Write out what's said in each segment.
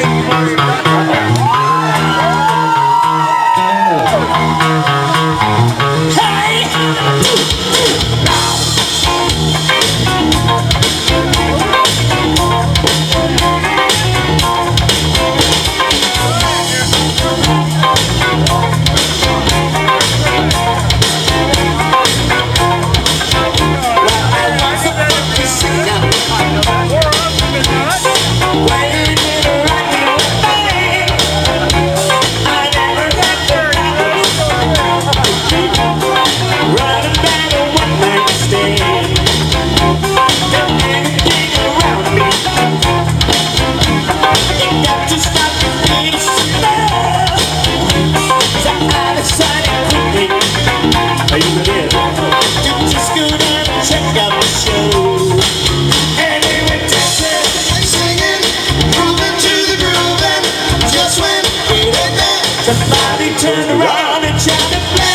vai, vai. Somebody turned around and tried to blame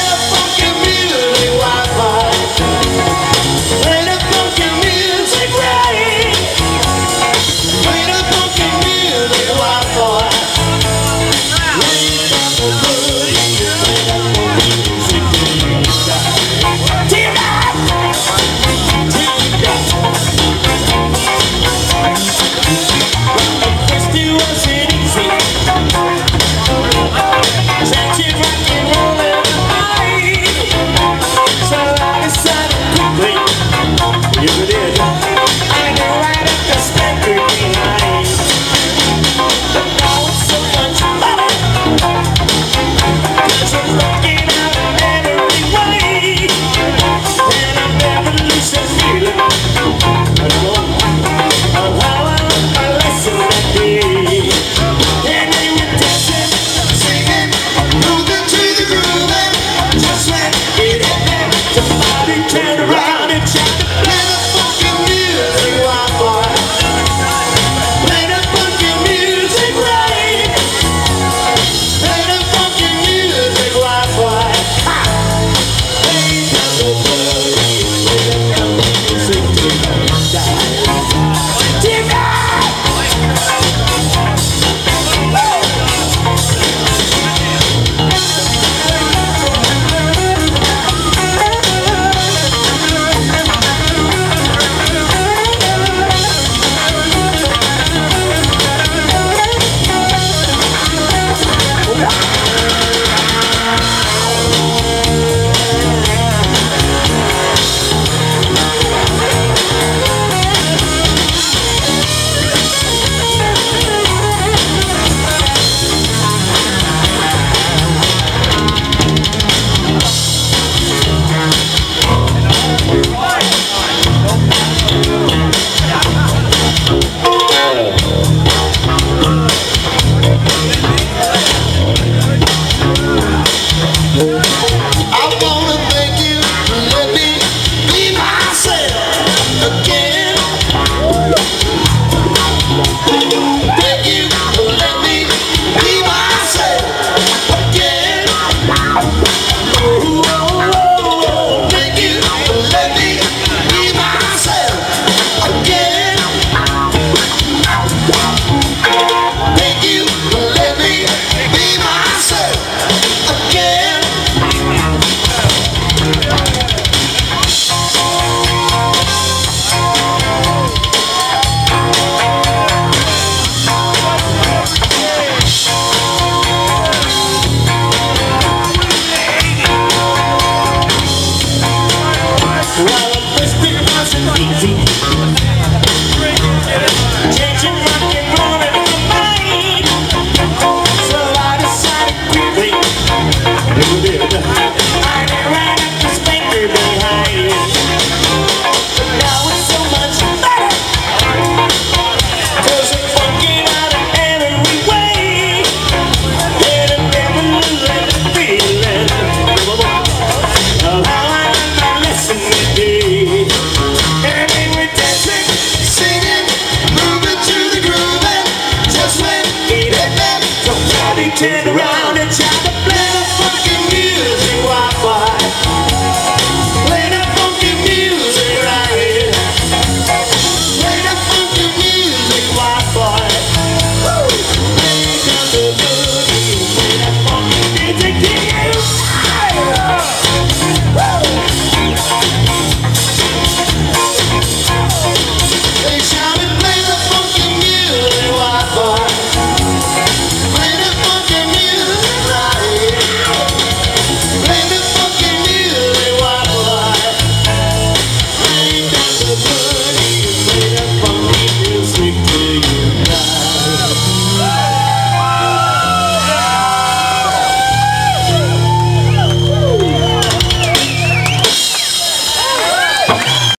Let turn around and tell